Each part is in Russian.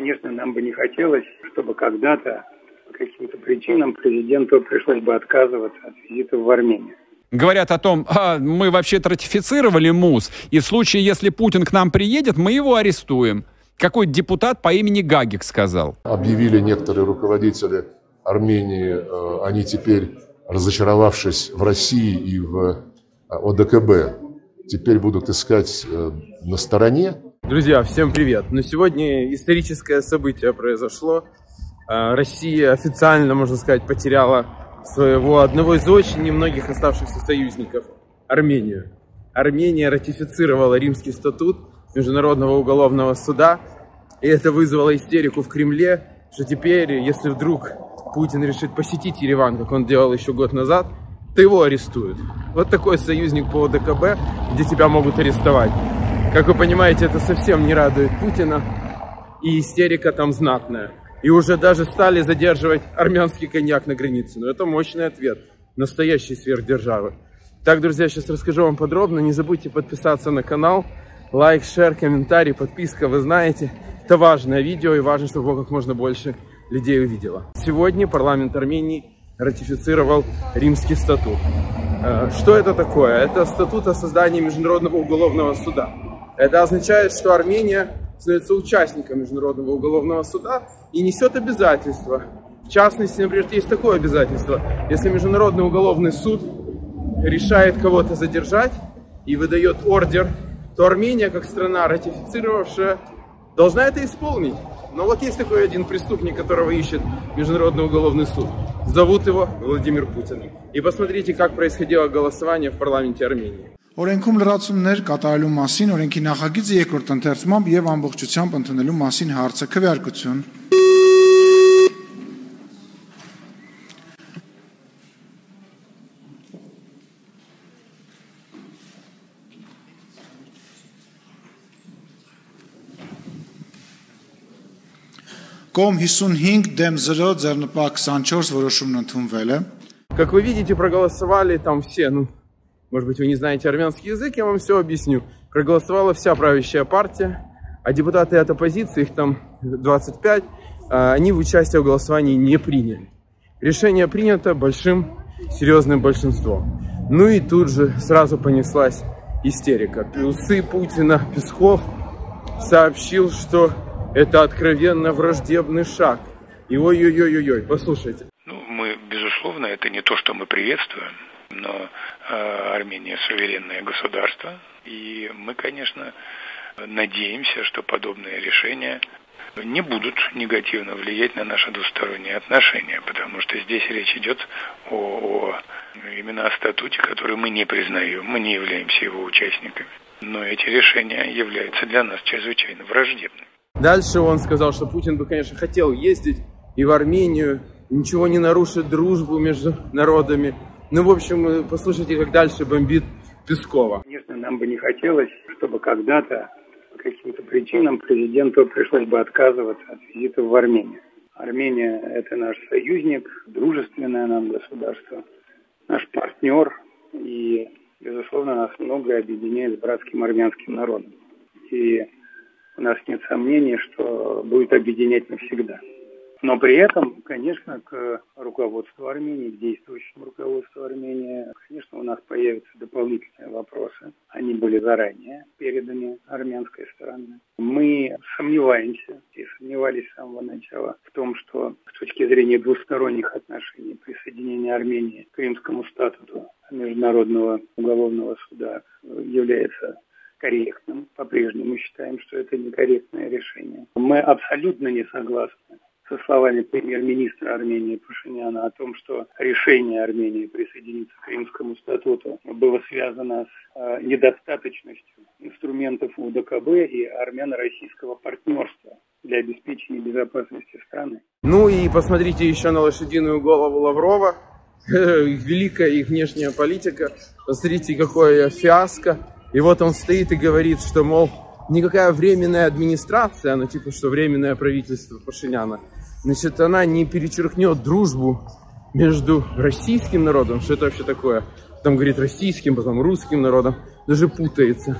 Конечно, нам бы не хотелось, чтобы когда-то по каким-то причинам президенту пришлось бы отказываться от визита в Армению. Говорят о том, а, мы вообще-то ратифицировали МУС, и в случае, если Путин к нам приедет, мы его арестуем. Какой депутат по имени Гагик сказал. Объявили некоторые руководители Армении, э, они теперь, разочаровавшись в России и в э, ОДКБ, теперь будут искать э, на стороне. Друзья, всем привет! Но сегодня историческое событие произошло. Россия официально, можно сказать, потеряла своего одного из очень немногих оставшихся союзников – Армению. Армения ратифицировала Римский статут Международного уголовного суда, и это вызвало истерику в Кремле, что теперь, если вдруг Путин решит посетить Ереван, как он делал еще год назад, то его арестуют. Вот такой союзник по ОДКБ, где тебя могут арестовать. Как вы понимаете, это совсем не радует Путина, и истерика там знатная. И уже даже стали задерживать армянский коньяк на границе. Но это мощный ответ настоящей сверхдержавы. Так, друзья, сейчас расскажу вам подробно. Не забудьте подписаться на канал. Лайк, шер, комментарий, подписка, вы знаете. Это важное видео и важно, чтобы его как можно больше людей увидело. Сегодня парламент Армении ратифицировал Римский статут. Э, что это такое? Это статут о создании Международного уголовного суда. Это означает, что Армения становится участником Международного уголовного суда и несет обязательства. В частности, например, есть такое обязательство. Если Международный уголовный суд решает кого-то задержать и выдает ордер, то Армения, как страна, ратифицировавшая, должна это исполнить. Но вот есть такой один преступник, которого ищет Международный уголовный суд. Зовут его Владимир Путин. И посмотрите, как происходило голосование в парламенте Армении. Օրենքում լրացումներ կատարելու մասին օրենքի նախագիծը երկրորդ ընթերցումամբ եւ ամբողջությամբ ընդունելու մասին հարցը քվեարկություն Կողմ 55 դեմ 0 ձեռնպահ 24 որոշումն ընդունվել է Как вы видите, проголосовали там все, ну, может быть, вы не знаете армянский язык, я вам все объясню. Проголосовала вся правящая партия, а депутаты от оппозиции, их там 25, а, они в участие в голосовании не приняли. Решение принято большим серьезным большинством. Ну и тут же сразу понеслась истерика. Пилсы Путина Песков сообщил, что это откровенно враждебный шаг. И ой-ой-ой-ой, послушайте. Ну, мы, безусловно, это не то, что мы приветствуем но э, Армения суверенное государство, и мы, конечно, надеемся, что подобные решения не будут негативно влиять на наши двусторонние отношения, потому что здесь речь идет о, о именно о статуте, который мы не признаем, мы не являемся его участниками. Но эти решения являются для нас чрезвычайно враждебными. Дальше он сказал, что Путин бы, конечно, хотел ездить и в Армению, ничего не нарушит дружбу между народами, ну, в общем, послушайте, как дальше бомбит Пескова. Конечно, нам бы не хотелось, чтобы когда-то по каким-то причинам президенту пришлось бы отказываться от визита в Армению. Армения – это наш союзник, дружественное нам государство, наш партнер, и, безусловно, нас многое объединяет с братским армянским народом. И у нас нет сомнений, что будет объединять навсегда. Но при этом, конечно, к руководству Армении, к действующему руководству Армении, конечно, у нас появятся дополнительные вопросы. Они были заранее переданы армянской стороны. Мы сомневаемся и сомневались с самого начала в том, что с точки зрения двусторонних отношений присоединение Армении к Римскому статуту Международного уголовного суда является корректным. По-прежнему считаем, что это некорректное решение. Мы абсолютно не согласны со словами премьер-министра Армении Пашиняна о том, что решение Армении присоединиться к Римскому статуту было связано с э, недостаточностью инструментов УДКБ и армяно-российского партнерства для обеспечения безопасности страны. Ну и посмотрите еще на лошадиную голову Лаврова. Великая их внешняя политика. Посмотрите, какое фиаско. И вот он стоит и говорит, что, мол, никакая временная администрация, ну типа, что временное правительство Пашиняна, значит, она не перечеркнет дружбу между российским народом, что это вообще такое, там говорит российским, потом русским народом, даже путается,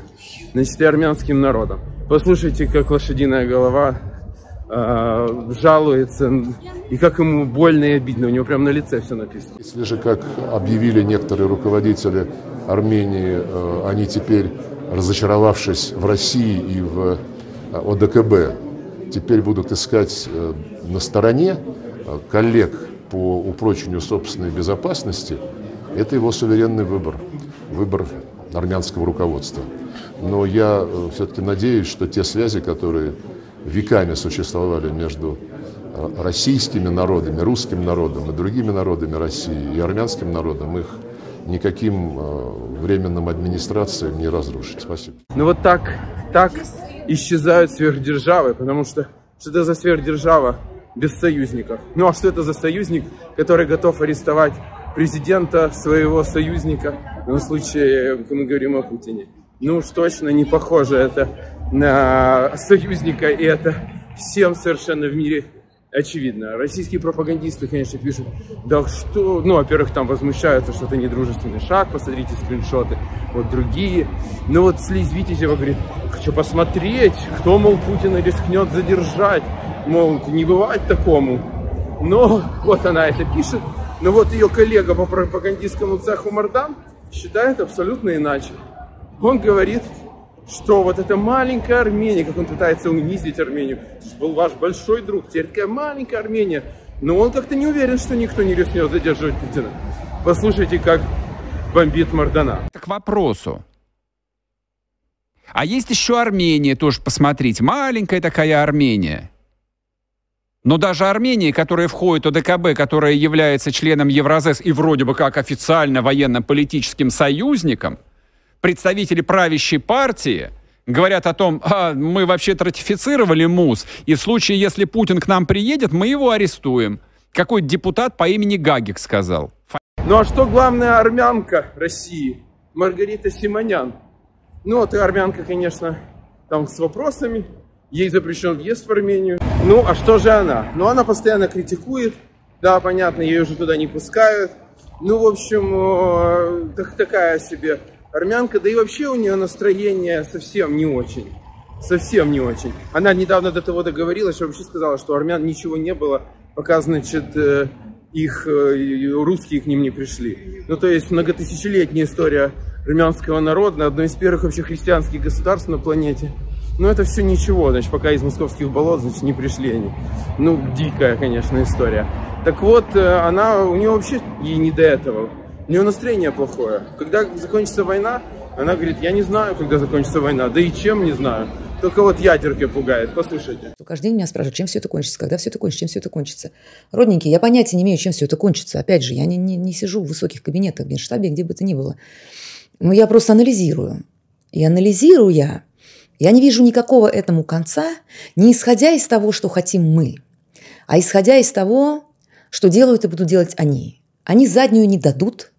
значит, и армянским народом. Послушайте, как лошадиная голова э, жалуется, и как ему больно и обидно, у него прям на лице все написано. Если же, как объявили некоторые руководители Армении, э, они теперь, разочаровавшись в России и в э, ОДКБ, теперь будут искать э, на стороне коллег по упрочению собственной безопасности, это его суверенный выбор, выбор армянского руководства. Но я все-таки надеюсь, что те связи, которые веками существовали между российскими народами, русским народом и другими народами России и армянским народом, их никаким временным администрациям не разрушить. Спасибо. Ну вот так, так исчезают сверхдержавы, потому что что это за сверхдержава без союзников? Ну а что это за союзник, который готов арестовать президента своего союзника, в случае, мы говорим о Путине? Ну уж точно не похоже это на союзника, и это всем совершенно в мире очевидно. Российские пропагандисты, конечно, пишут, да что, ну, во-первых, там возмущаются, что это недружественный шаг, посмотрите скриншоты, вот другие. Ну вот слизь Витязева говорит, хочу посмотреть, кто, мол, Путина рискнет задержать, мол, не бывать такому. Но вот она это пишет, но вот ее коллега по пропагандистскому цеху Мардан считает абсолютно иначе. Он говорит, что вот эта маленькая Армения, как он пытается унизить Армению, был ваш большой друг, теперь такая маленькая Армения, но он как-то не уверен, что никто не рискнет задерживать Путина. Послушайте, как бомбит Мардана. К вопросу. А есть еще Армения, тоже посмотреть. Маленькая такая Армения. Но даже Армения, которая входит в ОДКБ, которая является членом Евразес и вроде бы как официально военно-политическим союзником – представители правящей партии говорят о том, а, мы вообще-то ратифицировали МУС, и в случае, если Путин к нам приедет, мы его арестуем. Какой депутат по имени Гагик сказал. Ну а что главная армянка России? Маргарита Симонян. Ну, вот и армянка, конечно, там с вопросами. Ей запрещен въезд в Армению. Ну, а что же она? Ну, она постоянно критикует. Да, понятно, ее уже туда не пускают. Ну, в общем, э, так, такая себе армянка, да и вообще у нее настроение совсем не очень. Совсем не очень. Она недавно до того договорилась, вообще сказала, что армян ничего не было, пока, значит, э, их э, русские к ним не пришли. Ну, то есть многотысячелетняя история армянского народа, одно из первых вообще христианских государств на планете. Но это все ничего, значит, пока из московских болот, значит, не пришли они. Ну, дикая, конечно, история. Так вот, э, она, у нее вообще ей не до этого. У нее настроение плохое. Когда закончится война, она говорит, я не знаю, когда закончится война, да и чем не знаю. Только вот ядерки пугает. Послушайте. Каждый день меня спрашивают, чем все это кончится, когда все это кончится, чем все это кончится. Родненькие, я понятия не имею, чем все это кончится. Опять же, я не, не, не сижу в высоких кабинетах, в Генштабе, где бы то ни было. Но я просто анализирую. И анализирую я, я не вижу никакого этому конца, не исходя из того, что хотим мы, а исходя из того, что делают и будут делать они. Они заднюю не дадут,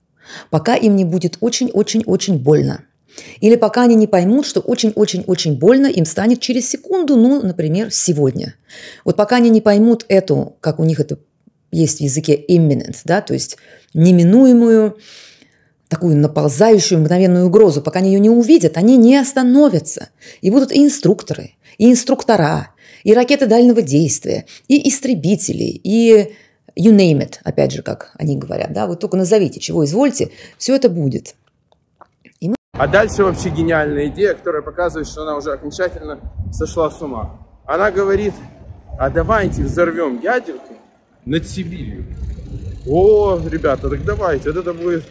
пока им не будет очень-очень-очень больно. Или пока они не поймут, что очень-очень-очень больно им станет через секунду, ну, например, сегодня. Вот пока они не поймут эту, как у них это есть в языке imminent, да, то есть неминуемую, такую наползающую мгновенную угрозу, пока они ее не увидят, они не остановятся. И будут и инструкторы, и инструктора, и ракеты дальнего действия, и истребители, и You name it, опять же, как они говорят, да, вы только назовите, чего извольте, все это будет. мы... А дальше вообще гениальная идея, которая показывает, что она уже окончательно сошла с ума. Она говорит, а давайте взорвем ядерку над Сибирью. О, ребята, так давайте, вот это будет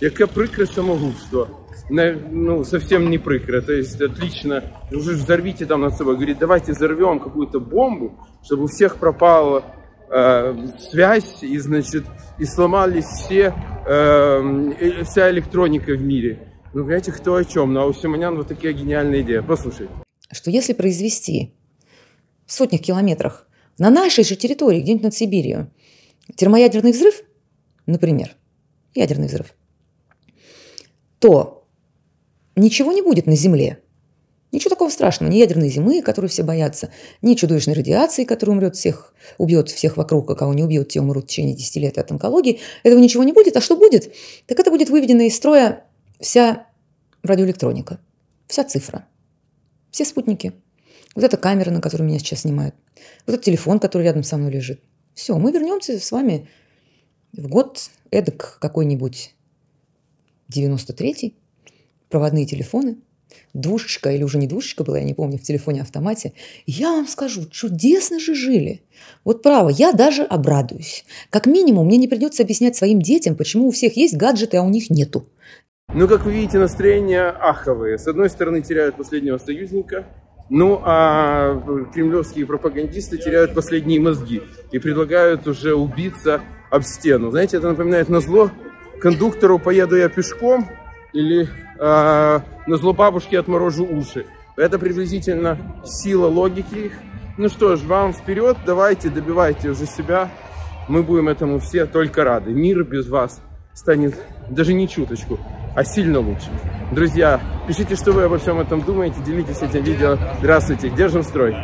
яке прикре самогубство. Ну, совсем не прикро, то есть отлично, уже взорвите там над собой. Говорит, давайте взорвем какую-то бомбу, чтобы у всех пропало э, связь, и, значит, и сломались все, э, вся электроника в мире. Ну, понимаете, кто о чем? Ну, а у Симонян вот такие гениальные идеи. Послушай. Что если произвести в сотнях километрах на нашей же территории, где-нибудь над Сибирью, термоядерный взрыв, например, ядерный взрыв, то ничего не будет на Земле – Ничего такого страшного, ни ядерной зимы, которой все боятся, ни чудовищной радиации, которая умрет всех, убьет всех вокруг, а кого не убьет, те умрут в течение 10 лет от онкологии. Этого ничего не будет. А что будет? Так это будет выведена из строя вся радиоэлектроника, вся цифра, все спутники. Вот эта камера, на которой меня сейчас снимают. Вот этот телефон, который рядом со мной лежит. Все, мы вернемся с вами в год эдак какой-нибудь 93-й. Проводные телефоны. Двушечка или уже не двушечка была, я не помню, в телефоне-автомате. Я вам скажу, чудесно же жили. Вот право, я даже обрадуюсь. Как минимум, мне не придется объяснять своим детям, почему у всех есть гаджеты, а у них нету. Ну, как вы видите, настроения аховые. С одной стороны, теряют последнего союзника, ну, а кремлевские пропагандисты теряют последние мозги и предлагают уже убиться об стену. Знаете, это напоминает на зло кондуктору «Поеду я пешком» или э, «На зло бабушке отморожу уши». Это приблизительно сила логики их. Ну что ж, вам вперед, давайте, добивайте уже себя. Мы будем этому все только рады. Мир без вас станет даже не чуточку, а сильно лучше. Друзья, пишите, что вы обо всем этом думаете, делитесь этим видео. Здравствуйте, держим строй!